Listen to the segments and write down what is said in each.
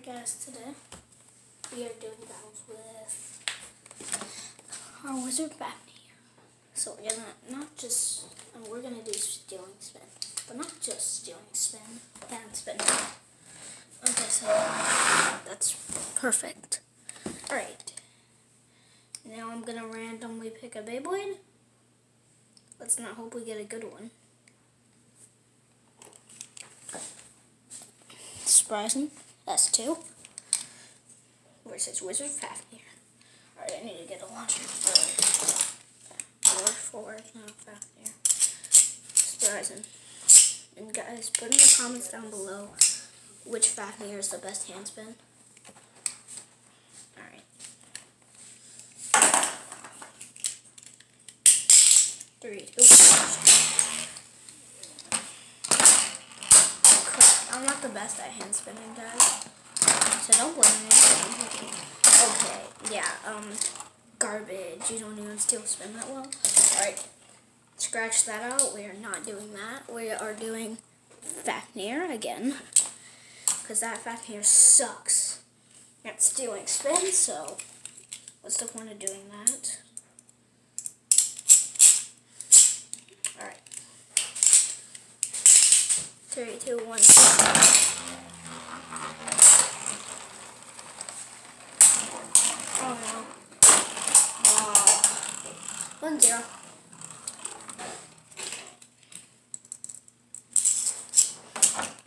Alright guys, today we are doing battles with our wizard Fafnir. So we're gonna not just we're gonna do stealing spin, but not just stealing spin and spin. Okay, so that's perfect. Alright. Now I'm gonna randomly pick a Beyblade. Let's not hope we get a good one. Surprising. S2 versus Wizard here Alright, I need to get a launcher for Or forward, no Fafnir. Surprising. And guys, put in the comments down below which Fafnir is the best handspin. Alright. Three, two, one. I'm not the best at hand spinning, guys. So don't blame me. Okay, yeah, um, garbage. You don't even steal spin that well. Alright, scratch that out. We are not doing that. We are doing Fafnir again. Because that Fafnir sucks at stealing spin, so what's the point of doing that? Three, two, one. Oh no. Wow. One zero.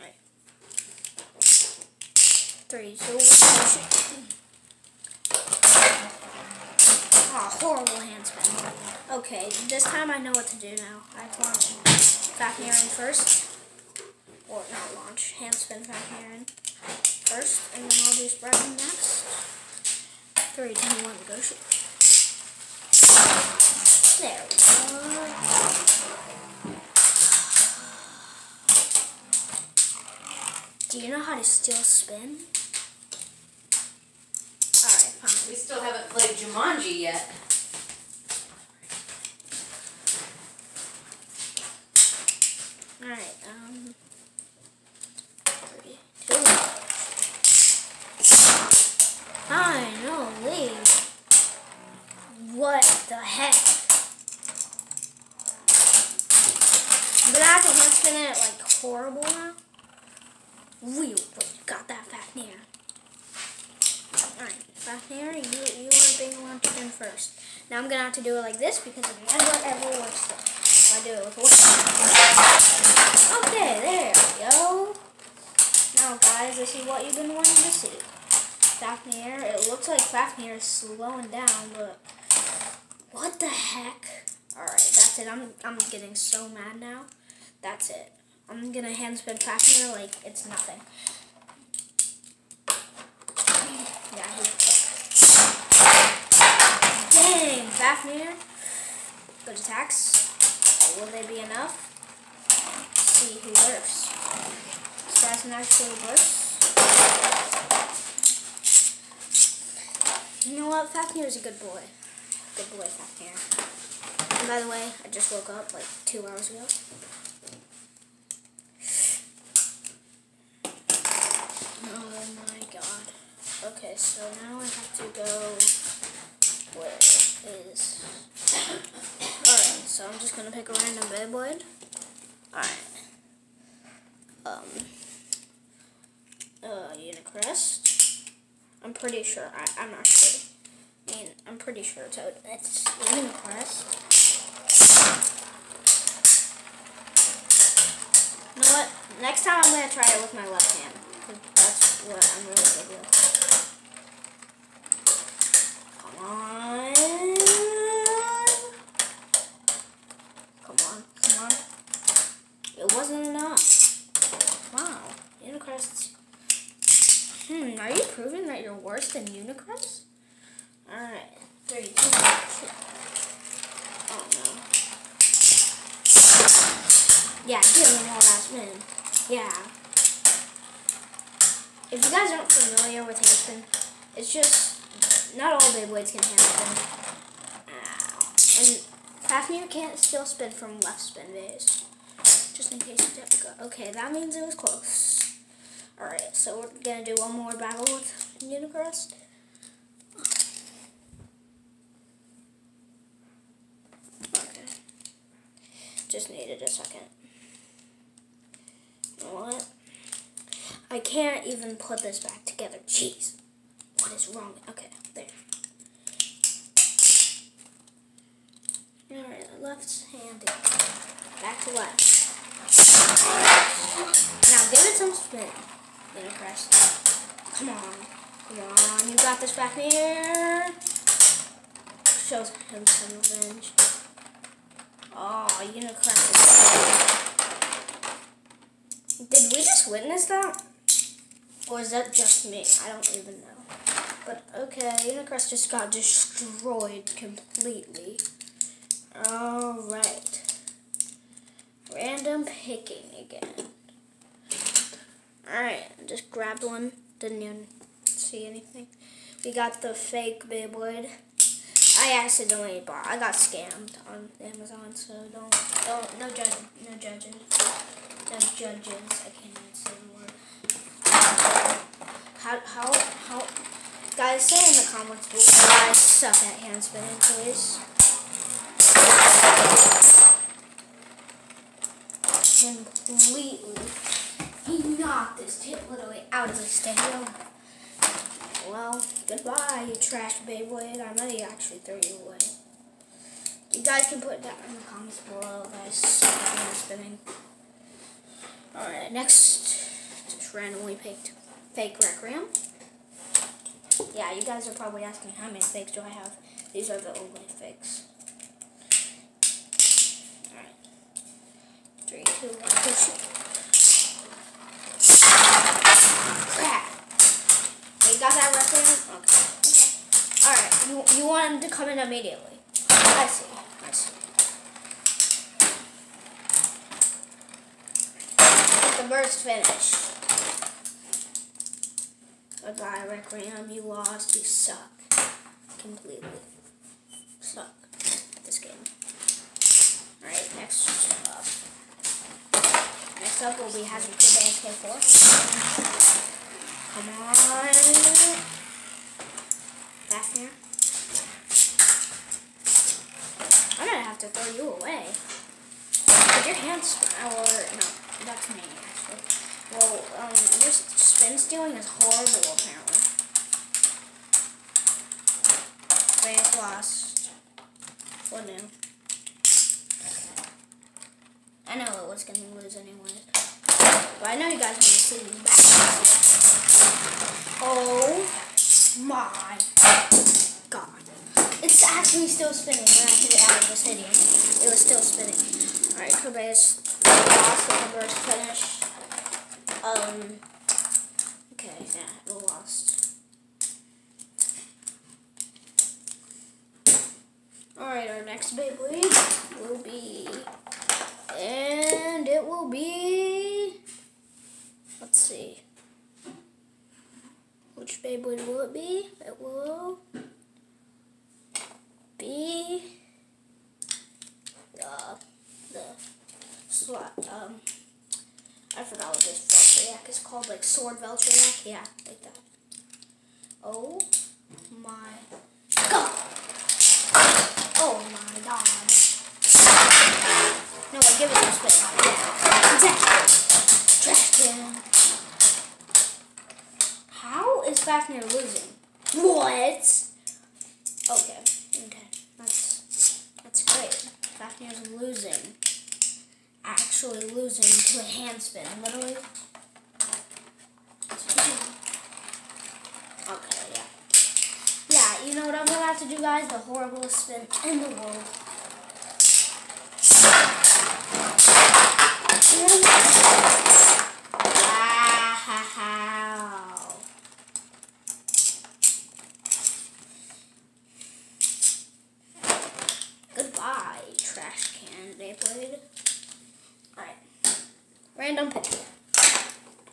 Right. Three, two, one. Oh, horrible hand spin. Okay, this time I know what to do now. I launch back here in first handspin Fafnir first, and then I'll do spreading next. Three, two, one, go shoot. There we go. Do you know how to steal spin? Alright, fine. We still haven't played Jumanji yet. Alright, um... Finally. What the heck? I'm gonna have to hand spin it like horrible now. Real got that Fafnir. Alright, Fafnir, you you are being launched in first. Now I'm gonna have to do it like this because it never ever works. If I do it with one. Okay, there we go. Now guys, this is what you've been wanting to see. Fafnir. It looks like Fafnir is slowing down, but what the heck? Alright, that's it. I'm, I'm getting so mad now. That's it. I'm gonna hand spin Fafnir like it's nothing. Yeah, Dang, Fafnir. Good attacks. Oh, will they be enough? Let's see who bursts. Assassin actually bursts. You know what? Fafnir is a good boy. Good boy, Fafnir. And by the way, I just woke up like two hours ago. Oh my god. Okay, so now I have to go. Where is. Alright, so I'm just gonna pick a random Beyblade. Alright. Um. Uh, Unicrest. I'm pretty sure. I, I'm not sure. Mean, I'm pretty sure it's, out. it's in class. You know what? Next time I'm going to try it with my left hand. That's what I'm really good with. Come on. Come on. Come on. It wasn't enough. Wow. Unicrest's Hmm, are you proving that you're worse than Unicrest? Yeah. If you guys aren't familiar with handspin, it's just, not all Beyblades can. Ow. And Fafnir can't still spin from left spin base. Just in case you to go. Okay, that means it was close. Alright, so we're gonna do one more battle with Unicrest. Okay. Just needed a second. What? I can't even put this back together. Jeez. What is wrong? Okay, there. Alright, left handed. Back to left. Now give it some spin. Unicrest. Come on. Come on. You got this back here. Shows him some revenge. Oh, Unicrest is Did we just witness that? Or is that just me? I don't even know. But okay, Unicrest just got destroyed completely. Alright. Random picking again. Alright, just grabbed one. Didn't even see anything. We got the fake Beyblade. I accidentally bought. I got scammed on Amazon, so don't don't no judge no judges. No judges. I can't even say the word. How how how guys say in the comments below I suck at hand spinning, please. Completely. He knocked this tip literally out of the stadium. Well, goodbye, you trash Beyblade. I might actually throw you away. You guys can put that in the comments below, guys. Spinning. Alright, next, just randomly picked fake Requiem. Yeah, you guys are probably asking how many fakes do I have. These are the only fakes. Alright. Three, two, one, shoot. Crap. Oh, you got that Requiem? Okay. okay. Alright, you, you want him to come in immediately. I see. Burst finished. Goodbye, Requiem. You lost. You suck. Completely. Suck. This game. Alright, next up. Next up will be Hazard Kid K4. Come on. Back here. I'm gonna have to throw you away. Did your hands, or no, that's me. Well, um, spin stealing is horrible apparently. France lost. What new? I know it was gonna lose anyways. But I know you guys want to see me back. Oh my god. It's actually still spinning when I took it out of the stadium. It was still spinning. Alright, Kobe's lost the first finish. Um, okay, yeah, we lost. Alright, our next Beyblade will be, and it will be, let's see. Which Beyblade will it be? It will be uh, the slot, um, I forgot what this Valtryek is called, like Sword Valtryek? Yeah, like that. Oh my god! Oh my god. No, I give it spin. Yeah, exactly. Can. How is Fafnir losing? What? Okay, okay. That's that's great. Fafnir's losing actually losing to a handspin, literally. Okay, yeah. Yeah, you know what I'm gonna have to do, guys? The horriblest spin in the world. Ah, ha, ha. Goodbye, trash can Beyblade. Alright. Random pick.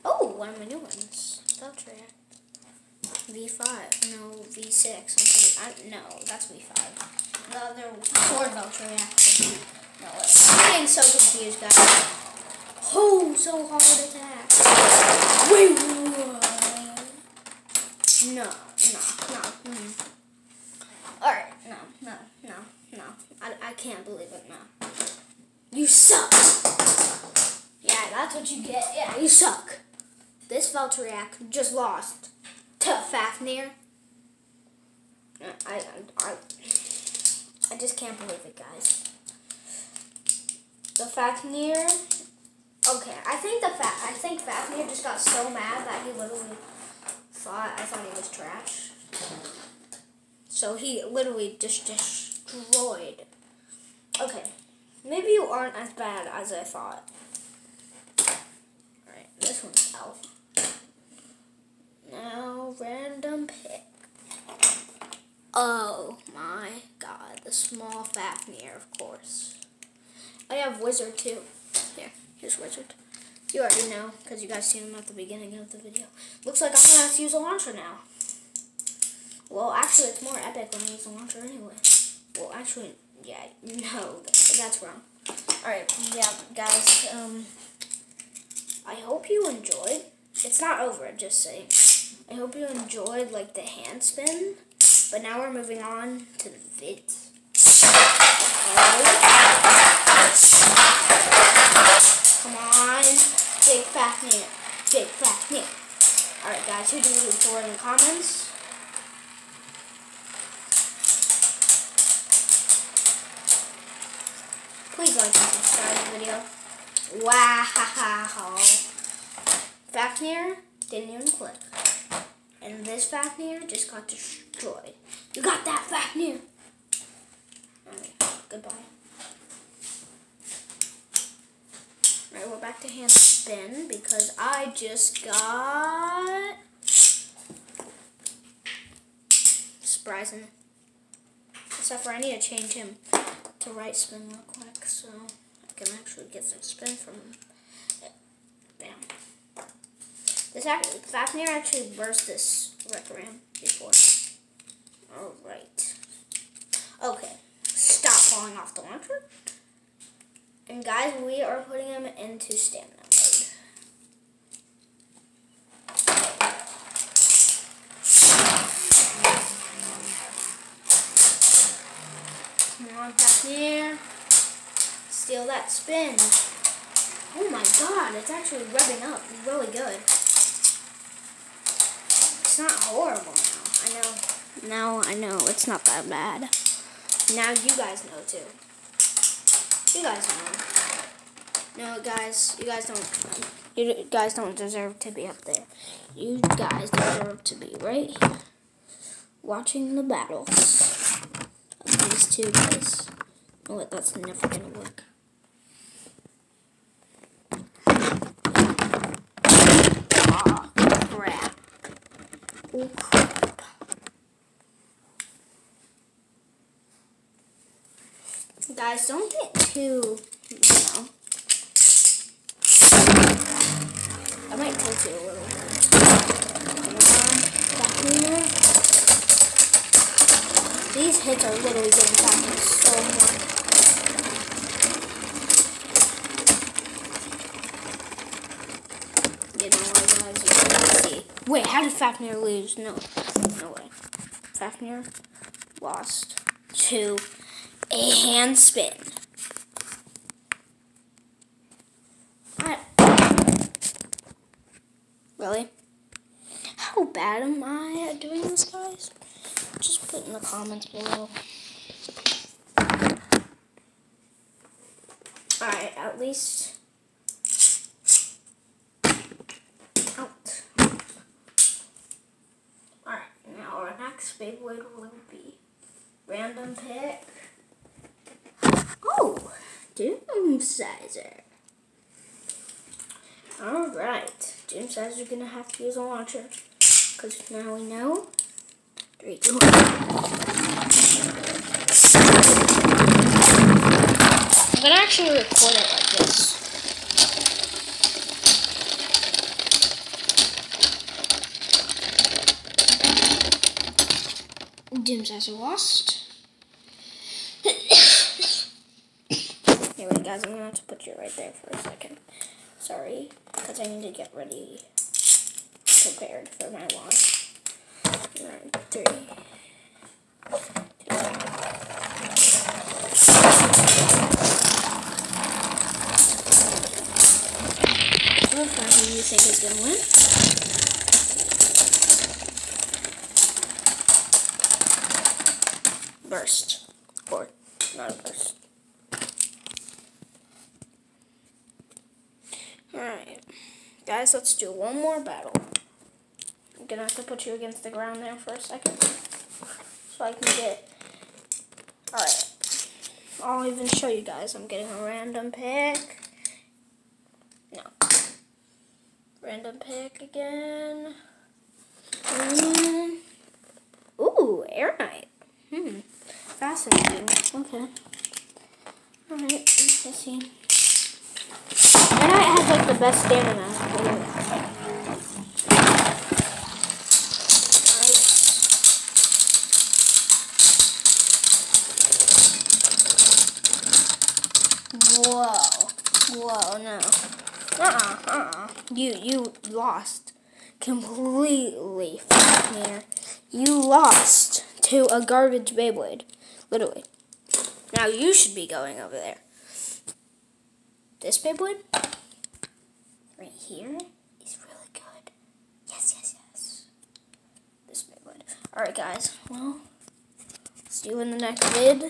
Oh, one of my new ones. Valtryek. V5. No, V6. Something. I, no, that's V5. The other Ford Valtryek. No, I'm getting so confused, guys. Oh, so hard attack. Wait, what? No, no, no. Mm. Alright, no, no, no, no. I, I can't believe it, no. You suck. Yeah, that's what you get. Yeah, you suck. This Valtryek just lost to Fafnir. I, I, I, I just can't believe it, guys. The Fafnir. Okay, I think the fa- I think Fafnir just got so mad that he literally thought I thought he was trash. So he literally just destroyed. Okay, maybe you aren't as bad as I thought. Alright, this one's out. Now, random pick. Oh my god, the small Fafnir, of course. I have Wizard too. Here, here's Wizard. You already know, because you guys seen him at the beginning of the video. Looks like I'm going to have to use a launcher now. Well, actually, it's more epic when I use a launcher anyway. Well, actually, yeah, no, that's wrong. Alright, yeah, guys, um, I hope you enjoyed. It's not over, just saying. I hope you enjoyed, like, the hand spin. But now we're moving on to the vids. Come on. Big fat Fafnir. Big fat Fafnir. Alright, guys, who do you root for in the comments? Please like and subscribe to the video. Wow. Fafnir didn't even click. And this Fafnir just got destroyed. You got that Fafnir. Alright, goodbye. Alright, we're back to hand spin because I just got surprising. Except for I need to change him to right spin real quick so I can actually get some spin from him. Bam. This actually, Fafnir actually burst this Ram before. Alright. Okay. Stop falling off the launcher. And guys, we are putting him into stamina mode. Come on, Fafnir. Steal that spin. Oh my god, it's actually rubbing up really good. It's not horrible now. I know. Now I know it's not that bad. Now you guys know too. You guys know. No, guys, you guys don't. You guys don't deserve to be up there. You guys deserve to be right here, watching the battles of these two guys. Oh, wait, that's never gonna work. Ah, crap. Oh, crap. Guys, don't get know. I might tilt you a little. Back in there. These hits are literally getting back so much. Wait, how did Fafnir lose? No, no way. Fafnir lost to a hand spin. I, really? How bad am I at doing this, guys? Just put in the comments below. Alright, at least. Out. Alright, now our next big word will be random pick. Oh, Doomscizor. Alright, Doomscizor gonna have to use a launcher. Because now we know. Three, two, one. I'm gonna actually record it like this. Doomscizor lost. Anyway, guys, I'm gonna have to put you right there for a second. Sorry, because I need to get ready, prepared for my launch. Alright, three. What five do you think is gonna win? Burst. Or not a burst. Alright. Guys, let's do one more battle. Gonna have to put you against the ground there for a second. So I can get. Alright. I'll even show you guys. I'm getting a random pick. No. Random pick again. Mm. Ooh, Air. Hmm. Fascinating. Okay. Alright, let's see. Has like the best stamina. Whoa. Whoa, no. Uh-uh, uh-uh. You, you lost. Completely, Fafnir. You lost to a garbage Beyblade. Literally. Now you should be going over there. This Beyblade? Right here is really good. Yes, yes, yes. This Beyblade. Alright, guys. Well, see you in the next vid.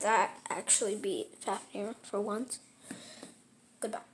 That actually beat Fafnir for once. Goodbye.